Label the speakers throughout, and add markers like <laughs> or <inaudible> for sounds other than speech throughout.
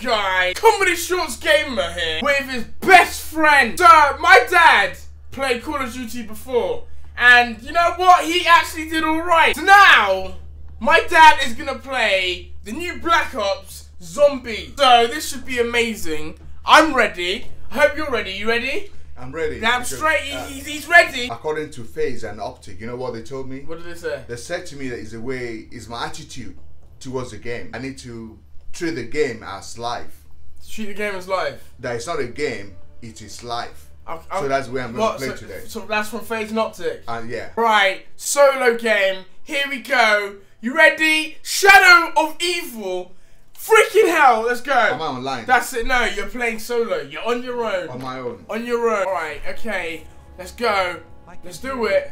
Speaker 1: Guys. Comedy Shorts Gamer here with his best friend. So, my dad played Call of Duty before. And you know what? He actually did alright. So now, my dad is gonna play the new Black Ops Zombie. So, this should be amazing. I'm ready. I hope you're ready. You ready?
Speaker 2: I'm ready.
Speaker 1: Damn straight,
Speaker 2: uh,
Speaker 1: he's, he's ready.
Speaker 2: according to FaZe and Optic, you know what they told me?
Speaker 1: What did they say?
Speaker 2: They said to me that is the way is my attitude towards the game. I need to treat the game as life.
Speaker 1: Treat the game as life.
Speaker 2: That it's not a game, it is life.
Speaker 1: I- I-
Speaker 2: So that's where I'm gonna play
Speaker 1: so,
Speaker 2: today.
Speaker 1: So that's from FaZe and Optic.
Speaker 2: And yeah.
Speaker 1: Right, solo game. Here we go. You ready? Shadow of Evil. Freaking hell, let's go.
Speaker 2: Am I online?
Speaker 1: That's it. No, you're playing solo. You're on your own.
Speaker 2: on my own.
Speaker 1: On your own. Alright, okay. Let's go. Let's do it.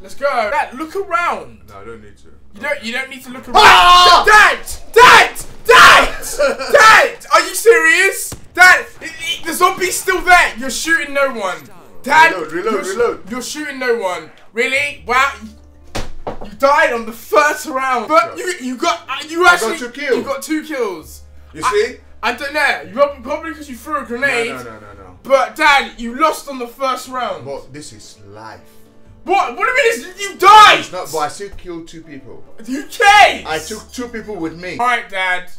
Speaker 1: Let's go. Dad, look around.
Speaker 2: No, I don't need to.
Speaker 1: You don't you don't need to look around.
Speaker 2: Ah!
Speaker 1: Dad! <laughs> Dad! Are you serious? Dad! i- i- The zombie's still there! You're shooting no one! Dad!
Speaker 2: Reload, reload,
Speaker 1: you're,
Speaker 2: reload.
Speaker 1: You're shooting no one. Really? Wow. You died on the first round. But you you got uh, you
Speaker 2: got
Speaker 1: actually
Speaker 2: two kills.
Speaker 1: You got two kills.
Speaker 2: You
Speaker 1: I-
Speaker 2: see?
Speaker 1: I don't know. You probably because you threw a grenade.
Speaker 2: no, no, no, no. no.
Speaker 1: But Dad, you lost on the first round.
Speaker 2: But this is life.
Speaker 1: What? What do you mean? You died.
Speaker 2: It's not, but I still killed two people.
Speaker 1: You cares?
Speaker 2: I took two people with me.
Speaker 1: Alright, Dad.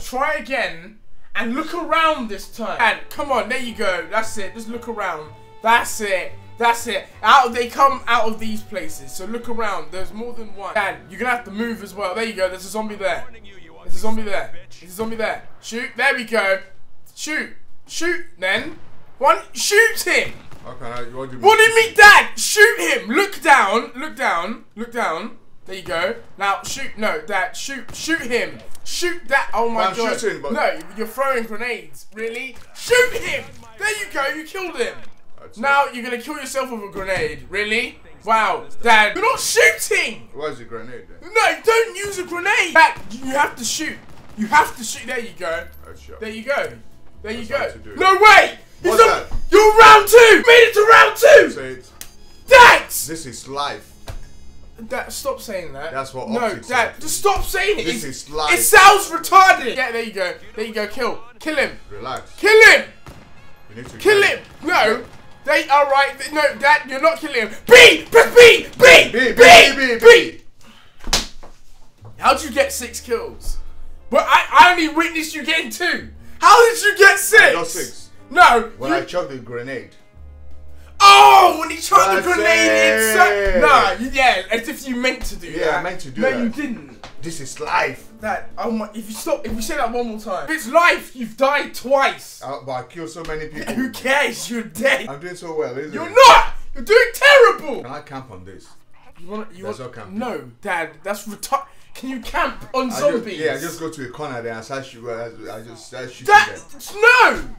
Speaker 1: Try again and look around this time. Dad, come on, there you go. That's it. Just look around. That's it. That's it. Out they come out of these places. So look around. There's more than one. Dad, you're gonna have to move as well. There you go. There's a zombie there. There's a zombie there. There's a zombie there. Shoot. There we go. Shoot. Shoot then. One shoot him.
Speaker 2: How can I? What do
Speaker 1: What do you mean, Dad? Shoot him! Look down, look down, look down. There you go. Now shoot. No, Dad, shoot, shoot him. Shoot that. Oh my
Speaker 2: I'm
Speaker 1: god.
Speaker 2: shooting,
Speaker 1: No, you're throwing grenades. Really? Shoot him! There you go. You killed him. Now you're gonna kill yourself with a grenade. Really? Wow, Dad, you're not shooting.
Speaker 2: Where's the grenade then?
Speaker 1: No, don't use a grenade. Dad, you have to shoot. You have to shoot. There you go.
Speaker 2: Oh,
Speaker 1: there you go. There you go.
Speaker 2: hard to do.
Speaker 1: No way.
Speaker 2: What's
Speaker 1: You're-
Speaker 2: that?
Speaker 1: You're round two. Made it to round two. Dad!
Speaker 2: This is life.
Speaker 1: Dad, stop saying that.
Speaker 2: That's what
Speaker 1: No, Dad, just stop saying it.
Speaker 2: This
Speaker 1: It's-
Speaker 2: is life.
Speaker 1: It sounds retarded. Yeah, there you go. There you go. Kill. Kill him.
Speaker 2: Relax.
Speaker 1: Kill him.
Speaker 2: You need to
Speaker 1: Kill him. No. They are right. No, Dad, you're not killing him. B. Press B. B.
Speaker 2: B, B, B, B, B.
Speaker 1: How'd you get six kills? But I, I only witnessed you getting two. How did you get six?
Speaker 2: I got six.
Speaker 1: No.
Speaker 2: When
Speaker 1: you-
Speaker 2: I chucked the grenade.
Speaker 1: Oh, when he chucked the grenade
Speaker 2: it.
Speaker 1: inside. Nah, yeah, as if you meant to do
Speaker 2: Yeah,
Speaker 1: that.
Speaker 2: I meant to do
Speaker 1: no,
Speaker 2: that.
Speaker 1: you didn't.
Speaker 2: This is life.
Speaker 1: That oh my! If you stop, if you say that one more time, if it's life. You've died twice.
Speaker 2: Uh, but I killed so many people.
Speaker 1: Who cares? You're dead.
Speaker 2: I'm doing so well, isn't it
Speaker 1: You're
Speaker 2: it?
Speaker 1: not. You're doing terrible.
Speaker 2: Can I camp on this?
Speaker 1: You want? You
Speaker 2: That's
Speaker 1: want?
Speaker 2: camping.
Speaker 1: No, Dad. That's retard. Can you camp on
Speaker 2: I
Speaker 1: zombies?
Speaker 2: Just, yeah, I just go to a corner there and start shooting. I just start shooting
Speaker 1: That
Speaker 2: them.
Speaker 1: no.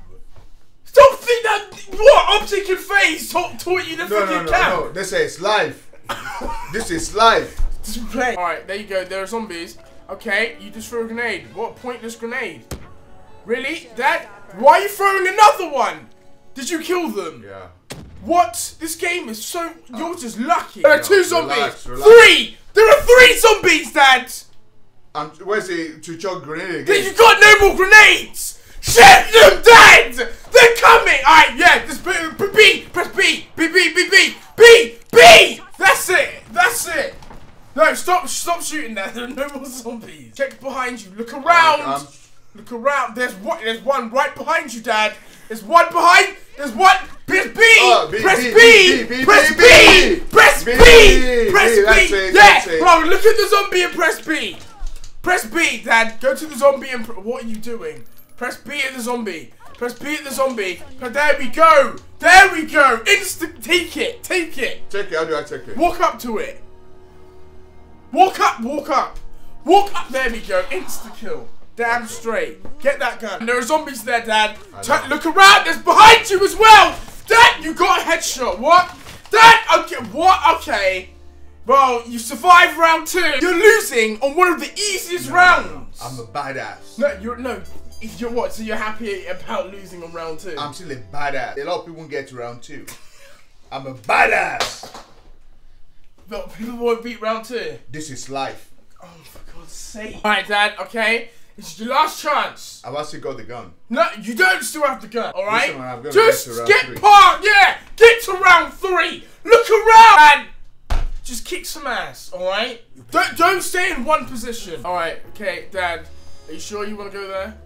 Speaker 1: That what optic and FaZe taught, taught you the
Speaker 2: No,
Speaker 1: freaking
Speaker 2: no, no,
Speaker 1: camp.
Speaker 2: no. This is life. this is life.
Speaker 1: Just play. Alright, there you go. There are zombies. Okay, you just threw a grenade. What pointless grenade? Really? Dad? Why are you throwing another one? Did you kill them?
Speaker 2: Yeah.
Speaker 1: What? This game is so. You're just lucky. There are two zombies.
Speaker 2: relax, relax.
Speaker 1: Three! There are three zombies, Dad!
Speaker 2: I'm, where's the to chuck grenade again?
Speaker 1: you got no more grenades! Shoot them, Dad! They're coming! Alright, yeah, just B, B, press B, B, B, B, B, B, B! That's it! That's it! No, stop, stop shooting there. <laughs> There are no more zombies. Check behind you. Look around.
Speaker 2: Um,
Speaker 1: Look around. There's what? There's one right behind you, Dad. There's one behind. There's one. Press B.
Speaker 2: Oh, B,
Speaker 1: press
Speaker 2: B,
Speaker 1: B. Press
Speaker 2: B.
Speaker 1: Press B. Press
Speaker 2: B,
Speaker 1: Yeah, bro. Look at the zombie and press B. Press B, Dad. Go to the zombie and. Pr- what are you doing? Press B at the zombie. Press B at the zombie. There we go. There we go. Instant. Take it. Take it.
Speaker 2: take it. How do I take it?
Speaker 1: Walk up to it. Walk up, walk up. Walk up. There we go. Insta kill. Damn straight. Get that gun. There are zombies there, Dad. Look around. There's behind you as well. Dad, you got a headshot. What? Dad, okay. What? Okay. Well, you survived round two. You're losing on one of the easiest rounds.
Speaker 2: I'm a badass.
Speaker 1: no, you're no. If you're what? So you're happy about losing on round two?
Speaker 2: I'm still a badass. A lot of people won't get to round two. I'm a badass.
Speaker 1: but people won't beat round two.
Speaker 2: This is life.
Speaker 1: Oh, for God's sake. Alright, Dad, okay? It's your last chance.
Speaker 2: I've actually got the gun.
Speaker 1: No, you don't still have the gun, alright?
Speaker 2: Listen, man,
Speaker 1: Just
Speaker 2: get to
Speaker 1: get part, yeah! Get to round three! Look around and just kick some ass, alright? Don't don't stay in one position. Alright, okay, Dad. Are you sure you wanna go there?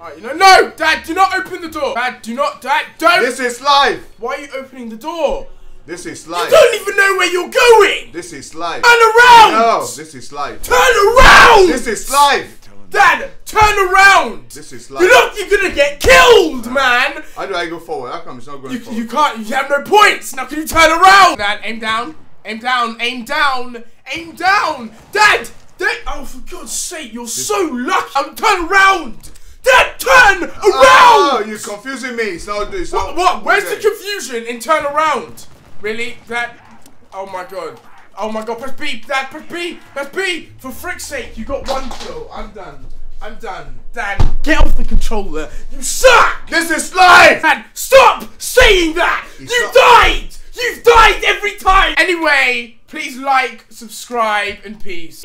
Speaker 1: Alright, you know No! Dad, do not open the door! Dad, do not Dad, don't
Speaker 2: This is life.
Speaker 1: Why are you opening the door?
Speaker 2: This is life.
Speaker 1: You don't even know where you're going!
Speaker 2: This is life.
Speaker 1: Turn around!
Speaker 2: No, this is life.
Speaker 1: Turn around!
Speaker 2: This is life.
Speaker 1: Dad, turn around!
Speaker 2: This is
Speaker 1: You're
Speaker 2: life.
Speaker 1: not, you're gonna get killed, man!
Speaker 2: How do I go forward? How come it's not going
Speaker 1: You,
Speaker 2: forward?
Speaker 1: you can't, you have no points! Now can you turn around? Dad, aim down, aim down, aim down, aim down! Dad! Dad! Oh, for God's sake, you're so lucky! I'm turn around! Turn oh, around!
Speaker 2: Oh, you're confusing me. It's not. It's
Speaker 1: What?
Speaker 2: not.
Speaker 1: What? Where's the confusion in turn around? Really? That? Oh my god. Oh my god. Press B. Dad, press B. Press B. For frick's sake, you got one kill. I'm done. I'm done. Dad, get off the controller. You suck!
Speaker 2: This is life.
Speaker 1: Dad, stop saying that!
Speaker 2: It's
Speaker 1: you died! You've died every time! Anyway, please like, subscribe, and peace.